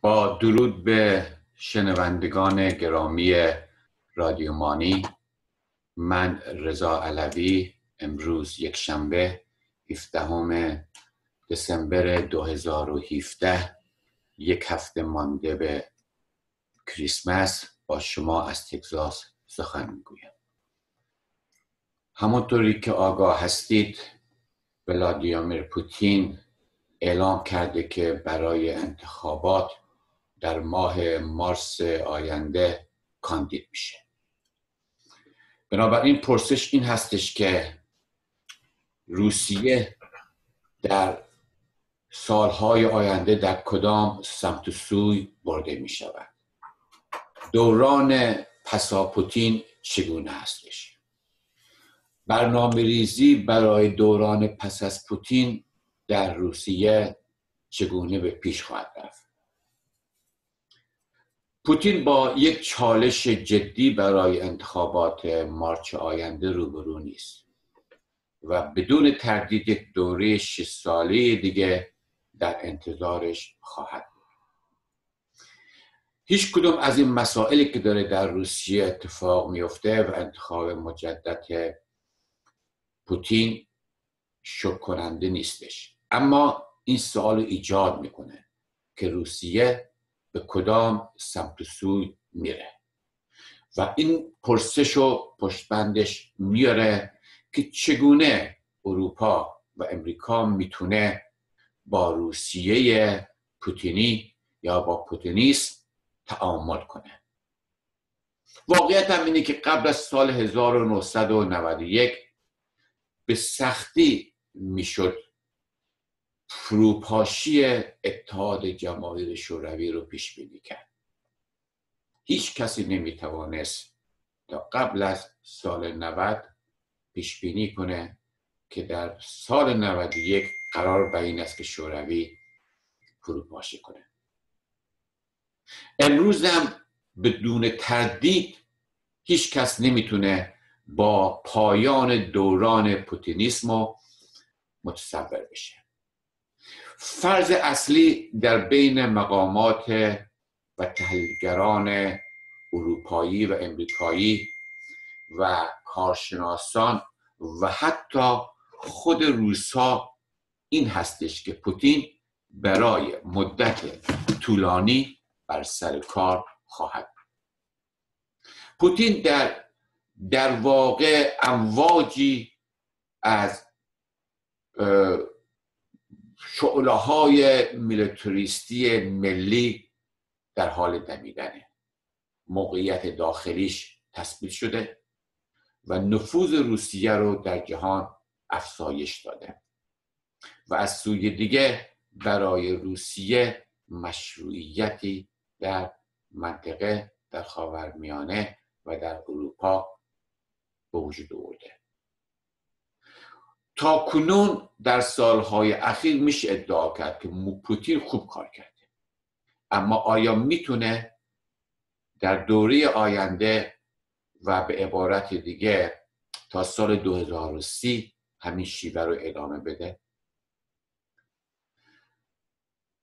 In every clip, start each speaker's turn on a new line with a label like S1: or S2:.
S1: با درود به شنوندگان گرامی رادیو مانی. من رضا علوی امروز یک شنبه 17 دسامبر 2017 یک هفته مانده به کریسمس. با شما از تگزاس سخن می‌گویم. همونطوری که آگاه هستید ولادیمیر پوتین اعلام کرده که برای انتخابات در ماه مارس آینده کاندید میشه. بنابراین پرسش این هستش که روسیه در سالهای آینده در کدام سمت و سوی برده می شود دوران پساپوتین چگونه هستش؟ برنامه ریزی برای دوران پس از پوتین در روسیه چگونه به پیش خواهد رفت؟ پوتین با یک چالش جدی برای انتخابات مارچ آینده روبرو نیست و بدون تردید یک دوره شش ساله دیگه در انتظارش خواهد بود. هیچ کدوم از این مسائلی که داره در روسیه اتفاق میفته و انتخاب مجدد پوتین شک نیستش. اما این سوال ایجاد می‌کنه که روسیه به کدام سمت و سوی میره. و این پرسش و پشتبندش میاره که چگونه اروپا و امریکا می‌تونه با روسیه پوتینی یا با پوتینیسم تعامل کنه. واقعیت هم اینه که قبل از سال 1991 به سختی می‌شد فروپاشی اتحاد جماهیر شوروی رو پیش بینی کرد. هیچ کسی نمی‌توانست تا قبل از سال 90 پیش بینی کنه که در سال 91 قرار به این است که شوروی فروپاشی کنه. امروز هم بدون تردید هیچ کس نمی‌تونه با پایان دوران پوتینیسم متصور بشه. فرض اصلی در بین مقامات و تحلیلگران اروپایی و امریکایی و کارشناسان و حتی خود روسا این هستش که پوتین برای مدت طولانی بر سر کار خواهد پوتین در در واقع امواجی از شعله های میلیتریستی ملی در حال دمیدنه. موقعیت داخلیش تثبیت شده و نفوذ روسیه رو در جهان افزایش داده و از سوی دیگه برای روسیه مشروعیتی در منطقه در خاورمیانه و در اروپا به وجود آورده. تا کنون در سالهای اخیر میشه ادعا کرد که پوتین خوب کار کرده. اما آیا می‌تونه در دوره آینده و به عبارت دیگه تا سال 2030 همین شیوه رو ادامه بده؟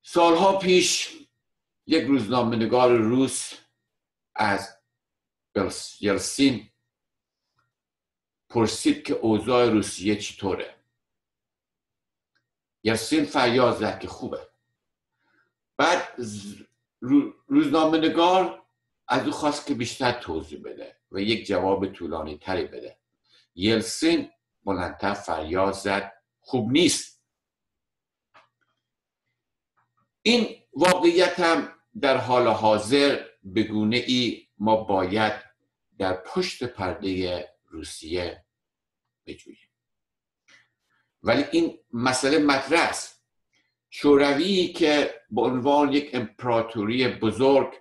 S1: سالها پیش یک روزنامه‌نگار روس از یلسین پرسید که اوضاع روسیه چطوره؟ یلسین فریاد زد که خوبه. بعد روزنامه نگار از او خواست که بیشتر توضیح بده و یک جواب طولانی تری بده. یلسین بلندتر فریاد زد خوب نیست. این واقعیت هم در حال حاضر به گونه ای ما باید در پشت پرده روسیه بجوییم. ولی این مسئله مطرح است. شوروی که به عنوان یک امپراتوری بزرگ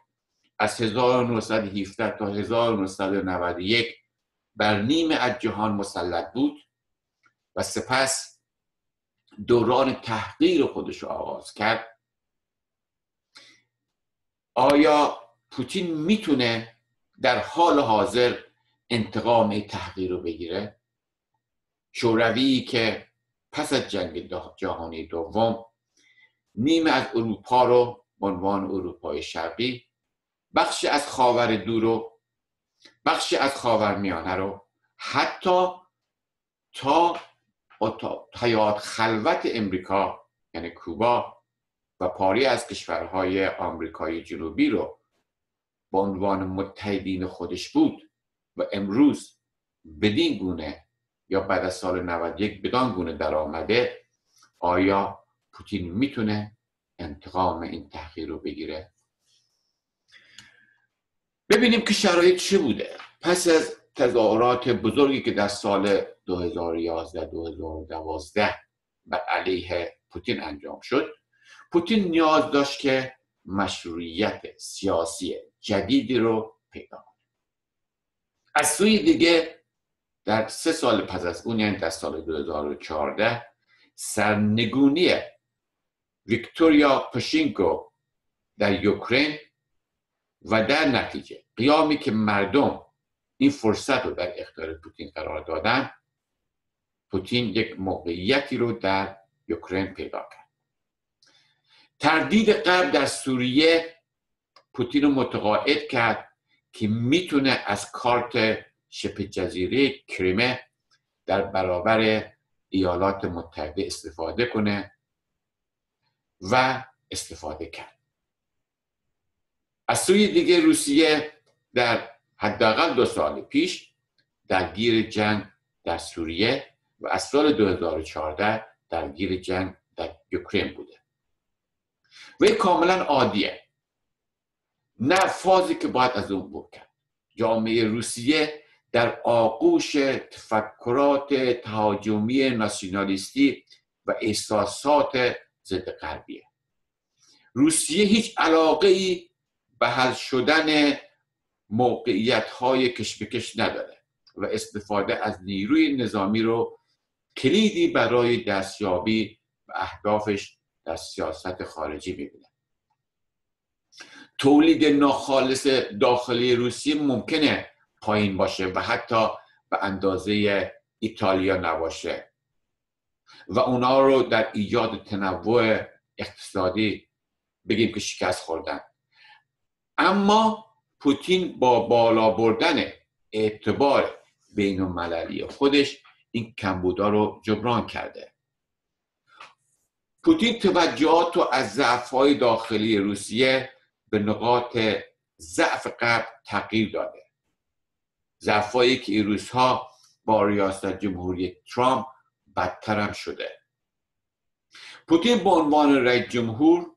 S1: از 1917 تا 1991 بر نیمه از جهان مسلط بود و سپس دوران تحقیر خودش رو آغاز کرد. آیا پوتین می‌تونه در حال حاضر انتقام تحقیر رو بگیره؟ شوروی که پس از جنگ جهانی دوم نیمه از اروپا رو عنوان اروپای شرقی بخشی از خاور دور و بخشی از خاور میانه رو حتی تا حیات خلوت امریکا یعنی کوبا و پاری از کشورهای آمریکای جنوبی رو به عنوان متحدین خودش بود و امروز بدین گونه یا بعد از سال 91 بدان گونه در آمده آیا پوتین می‌تونه انتقام این تحقیر رو بگیره؟ ببینیم که شرایط چه بوده. پس از تظاهرات بزرگی که در سال 2011 2012 بر علیه پوتین انجام شد پوتین نیاز داشت که مشروعیت سیاسی جدیدی رو پیدا کنه. از سوی دیگه در سه سال پس از اون یعنی در سال 2014 سرنگونی ویکتوریا پشینکو در یوکرین و در نتیجه قیامی که مردم این فرصت رو در اختیار پوتین قرار دادن پوتین یک موقعیتی رو در یوکرین پیدا کرد. تردید غرب در سوریه پوتین رو متقاعد کرد که می‌تونه از کارت شبه جزیره کریمه در برابر ایالات متحده استفاده کنه و استفاده کرد. از سوی دیگه روسیه در حداقل دو سال پیش درگیر جنگ در سوریه و از سال 2014 درگیر جنگ در یوکرین بوده. و کاملا عادیه. نه فازی که باید از اون بود جامعه روسیه در آغوش تفکرات تهاجمی ناسیونالیستی و احساسات ضد غربیه. روسیه هیچ علاقه ای به حل شدن موقعیت های کش نداره و استفاده از نیروی نظامی رو کلیدی برای دستیابی به اهدافش در سیاست خارجی می‌بینه. تولید ناخالص داخلی روسیه ممکنه پایین باشه و حتی به اندازه ایتالیا نباشه. و اونا رو در ایجاد تنوع اقتصادی بگیم که شکست خوردن. اما پوتین با بالا بردن اعتبار بین المللی خودش این کمبودا رو جبران کرده. پوتین توجهات رو از ضعفهای داخلی روسیه به نقاط ضعف غرب تغییر داده. ضعفهایی که این روزها با ریاست جمهوری ترامپ بدتر هم شده. پوتین به عنوان رئیس جمهور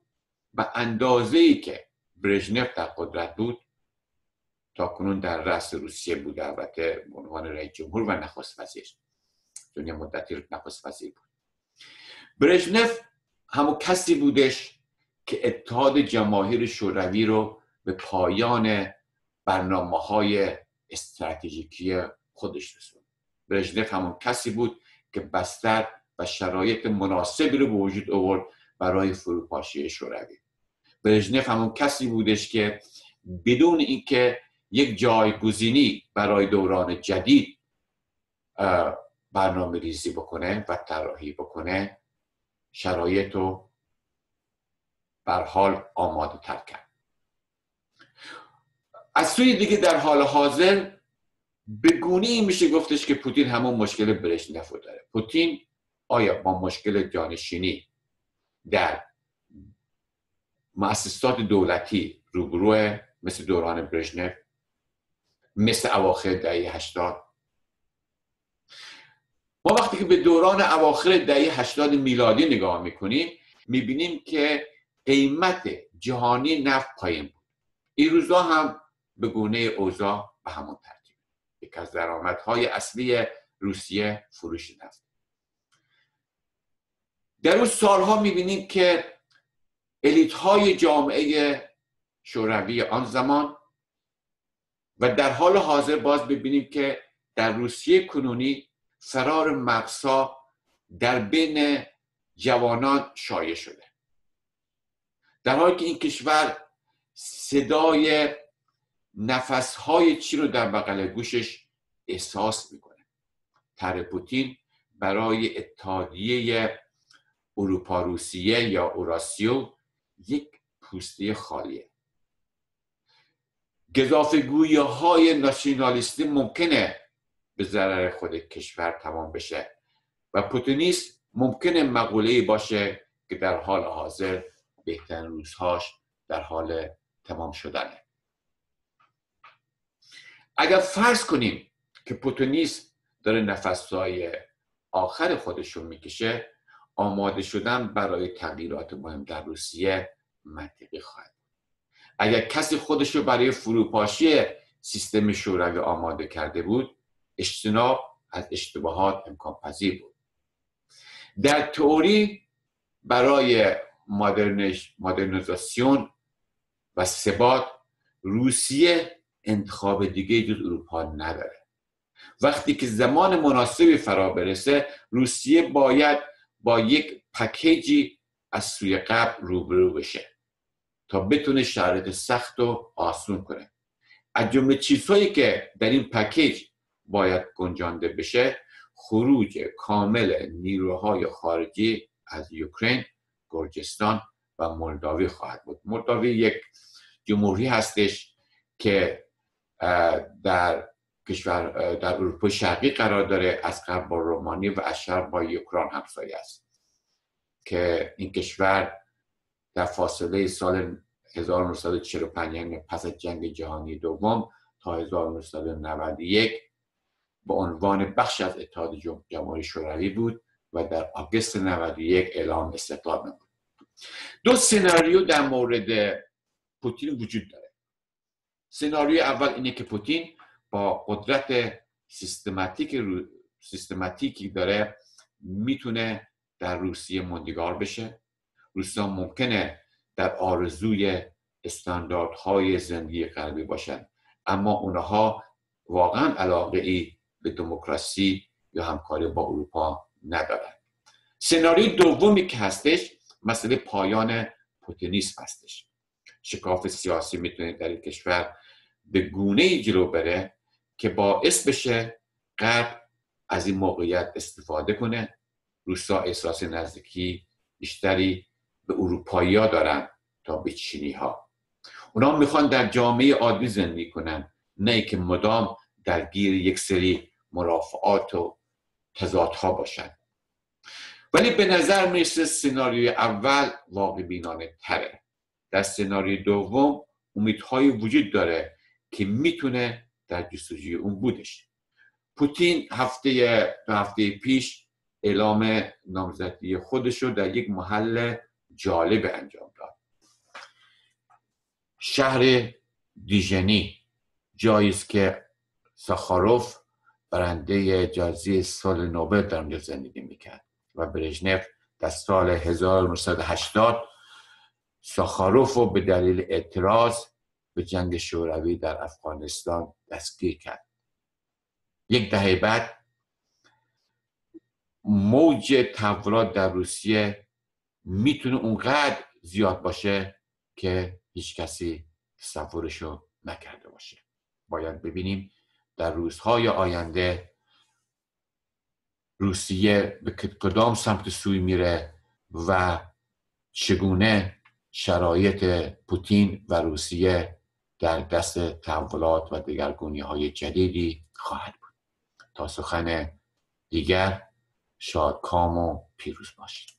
S1: به اندازه ای که برژنف در قدرت بود تا کنون در رأس روسیه بوده البته به عنوان رئیس جمهور و نخست وزیر. دنیا مدتی نخست وزیر بود. برژنف همون کسی بودش که اتحاد جماهیر شوروی رو به پایان برنامه های استراتژیکی خودش رسوند. برژنف همون کسی بود که بستر و شرایط مناسبی رو به وجود آورد برای فروپاشی شوروی. برژنف همون کسی بودش که بدون اینکه یک جایگزینی برای دوران جدید برنامه ریزی بکنه و طراحی بکنه شرایط رو بر حال آماده تر کرد. از سوی دیگه در حال حاضر به گونه میشه گفتش که پوتین همون مشکل برژنف داره. پوتین آیا با مشکل جانشینی در مؤسسات دولتی روبروه مثل دوران برژنف مثل اواخر دهه هشتاد؟ ما وقتی که به دوران اواخر دهه هشتاد میلادی نگاه می‌کنیم می‌بینیم که قیمت جهانی نفت پایین بود. این روزها هم به گونه اوضاع به همون ترتیب. یک از درآمدهای اصلی روسیه فروش نفت. در اون سالها می‌بینیم که الیت های جامعه شوروی آن زمان و در حال حاضر باز ببینیم که در روسیه کنونی فرار مقصا در بین جوانان شایع شده. در حالی که این کشور صدای نفسهای چی رو در بغل گوشش احساس می‌کنه؟ تر پوتین برای اتحادیه اروپا روسیه یا اوراسیو یک پوستی خالیه. گذافگویی های ناسیونالیستی ممکنه به ضرر خود کشور تمام بشه و پوتینیست ممکنه مقوله باشه که در حال حاضر بهترین روزهاش در حال تمام شدنه. اگر فرض کنیم که پوتونیست داره نفسهای آخر خودشون می‌کشه آماده شدن برای تغییرات مهم در روسیه منطقی خواهد اگر کسی خودش رو برای فروپاشی سیستم شوروی آماده کرده بود اجتناب از اشتباهات امکان پذیر بود. در تئوری برای مدرنیزاسیون و ثبات روسیه انتخاب دیگه جز اروپا نداره. وقتی که زمان مناسبی فرا برسه روسیه باید با یک پکیجی از سوی قبل روبرو بشه تا بتونه شرایط سخت و آسون کنه. از جمله چیزهایی که در این پکیج باید گنجانده بشه خروج کامل نیروهای خارجی از اوکراین گرجستان و مولداوی خواهد بود. مولداوی یک جمهوری هستش که در کشور در اروپا شرقی قرار داره از قبل با رومانی و از با اوکراین همسایه است. که این کشور در فاصله سال 1945 یعنی پس از جنگ جهانی دوم تا 1991 به عنوان بخش از اتحاد جمهوری شوروی بود و در آگست 91 اعلام استقلال نمود. دو سناریو در مورد پوتین وجود داره. سناریو اول اینه که پوتین با قدرت سیستماتیک سیستماتیکی داره می‌تونه در روسیه مندگار بشه. روسیه ممکنه در آرزوی استانداردهای زندگی غربی باشن. اما اونها واقعا علاقه ای به دموکراسی یا همکاری با اروپا ندارن. سناریوی دومی که هستش مسئله پایان پوتینیسم هستش. شکاف سیاسی می‌تونه در این کشور به گونه ای جلو بره که باعث بشه غرب از این موقعیت استفاده کنه. روسا احساس نزدیکی بیشتری به اروپایی ها دارن تا به چینی ها اونا می‌خوان در جامعه عادی زندگی کنن نه که مدام درگیر یک سری مرافعات و تضادها باشن. ولی به نظر می‌رسه سناریوی اول واقع بینانه تره. در سناریوی دوم امیدهایی وجود داره که می‌تونه در جستجوی اون بودش. پوتین هفته دو هفته پیش اعلام نامزدی خودش رو در یک محل جالب انجام داد. شهر دیژنی جایی است که ساخاروف برنده جایزه سال نوبل در اونجا زندگی می‌کرد و برژنف در سال 1980 ساخاروف رو به دلیل اعتراض به جنگ شوروی در افغانستان دستگیر کرد. یک دهه بعد موج تحولات در روسیه می‌تونه اونقدر زیاد باشه که هیچ کسی تصورشو نکرده باشه. باید ببینیم در روزهای آینده روسیه به کدام سمت سوی میره و چگونه شرایط پوتین و روسیه در دست تحولات و دگرگونی های جدیدی خواهد بود. تا سخن دیگر شاد کام و پیروز باشید.